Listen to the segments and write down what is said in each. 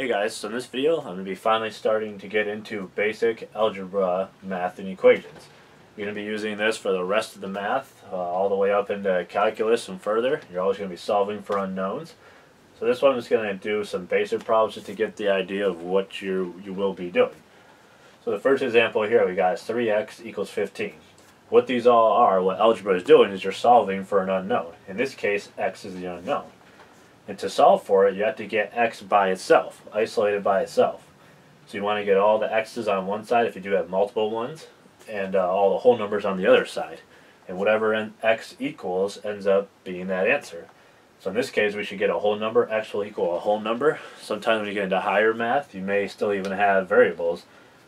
Hey guys, so in this video I'm going to be finally starting to get into basic algebra math and equations. You're going to be using this for the rest of the math, uh, all the way up into calculus and further. You're always going to be solving for unknowns. So this one is going to do some basic problems just to get the idea of what you, you will be doing. So the first example here we got is 3x equals 15. What these all are, what algebra is doing, is you're solving for an unknown. In this case, x is the unknown. And to solve for it, you have to get x by itself, isolated by itself. So you want to get all the x's on one side if you do have multiple ones, and uh, all the whole numbers on the other side. And whatever x equals ends up being that answer. So in this case, we should get a whole number. x will equal a whole number. Sometimes when you get into higher math, you may still even have variables.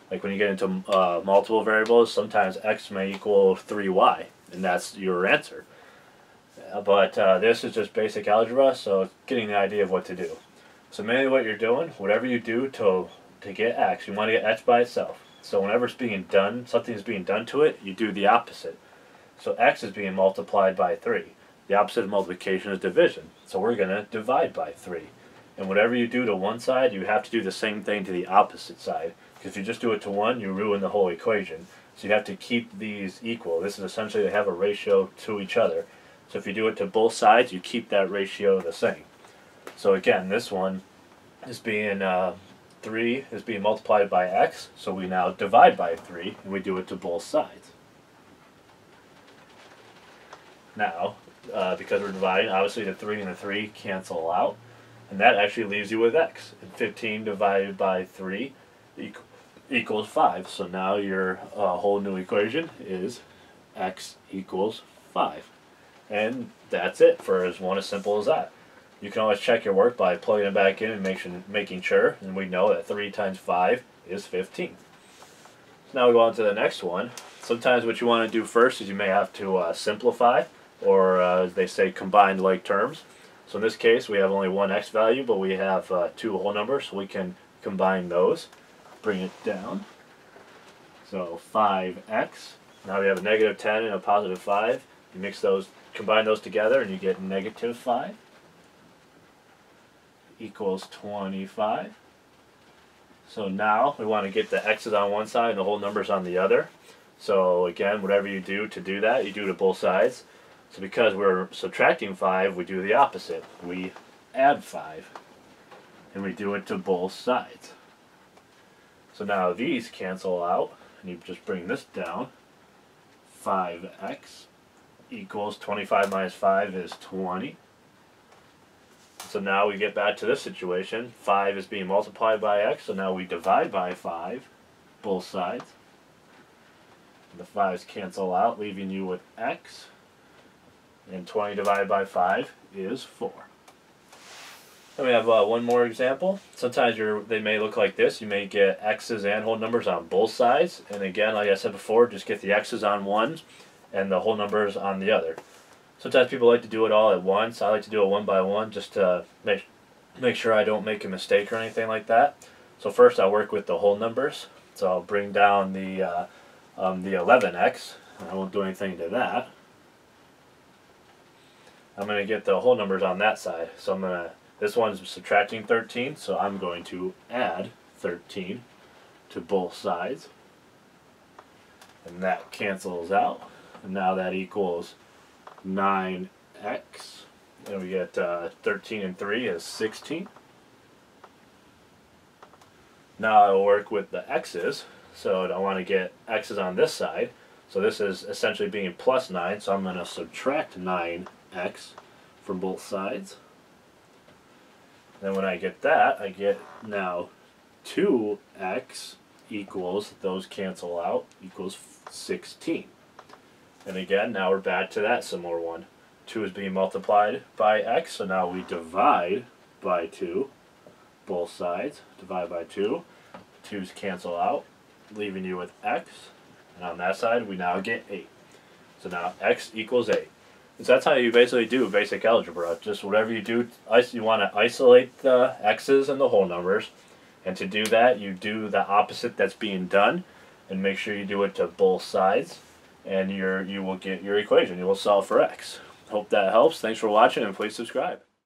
Like when you get into uh, multiple variables, sometimes x may equal 3y, and that's your answer. But uh, this is just basic algebra, so getting the idea of what to do. So mainly what you're doing, whatever you do to, to get x, you want to get x by itself. So whenever it's being done, something is being done to it, you do the opposite. So x is being multiplied by 3. The opposite of multiplication is division. So we're going to divide by 3. And whatever you do to one side, you have to do the same thing to the opposite side. Because if you just do it to one, you ruin the whole equation. So you have to keep these equal. This is essentially they have a ratio to each other. So if you do it to both sides, you keep that ratio the same. So again, this one is being uh, 3 is being multiplied by x, so we now divide by 3, and we do it to both sides. Now, uh, because we're dividing, obviously the 3 and the 3 cancel out, and that actually leaves you with x. And 15 divided by 3 equals 5. So now your uh, whole new equation is x equals 5. And that's it for as one as simple as that. You can always check your work by plugging it back in and sure, making sure, and we know that 3 times 5 is 15. So now we go on to the next one. Sometimes what you want to do first is you may have to uh, simplify, or uh, as they say, combine like terms. So in this case, we have only one x value, but we have uh, two whole numbers, so we can combine those. Bring it down. So 5x. Now we have a negative 10 and a positive 5. You mix those Combine those together and you get negative 5 equals 25. So now we want to get the x's on one side and the whole numbers on the other. So again, whatever you do to do that, you do to both sides. So because we're subtracting 5, we do the opposite. We add 5. And we do it to both sides. So now these cancel out, and you just bring this down. 5x equals 25 minus 5 is 20. So now we get back to this situation. 5 is being multiplied by x, so now we divide by 5, both sides. The 5's cancel out, leaving you with x. And 20 divided by 5 is 4. Then we have uh, one more example. Sometimes they may look like this. You may get x's and whole numbers on both sides. And again, like I said before, just get the x's on one and the whole numbers on the other. Sometimes people like to do it all at once. I like to do it one by one just to make, make sure I don't make a mistake or anything like that. So first I work with the whole numbers. So I'll bring down the, uh, um, the 11x. I won't do anything to that. I'm going to get the whole numbers on that side. So I'm going to, this one's subtracting 13, so I'm going to add 13 to both sides. And that cancels out. And now that equals 9x. And we get uh, 13 and 3 is 16. Now I will work with the x's. So I want to get x's on this side. So this is essentially being plus 9. So I'm going to subtract 9x from both sides. Then when I get that, I get now 2x equals, those cancel out, equals 16. And again, now we're back to that similar one. 2 is being multiplied by x, so now we divide by 2, both sides. Divide by 2. 2's cancel out, leaving you with x. And on that side, we now get 8. So now x equals 8. So that's how you basically do basic algebra. Just whatever you do, you want to isolate the x's and the whole numbers. And to do that, you do the opposite that's being done. And make sure you do it to both sides and you you will get your equation. You will solve for x. Hope that helps. Thanks for watching and please subscribe.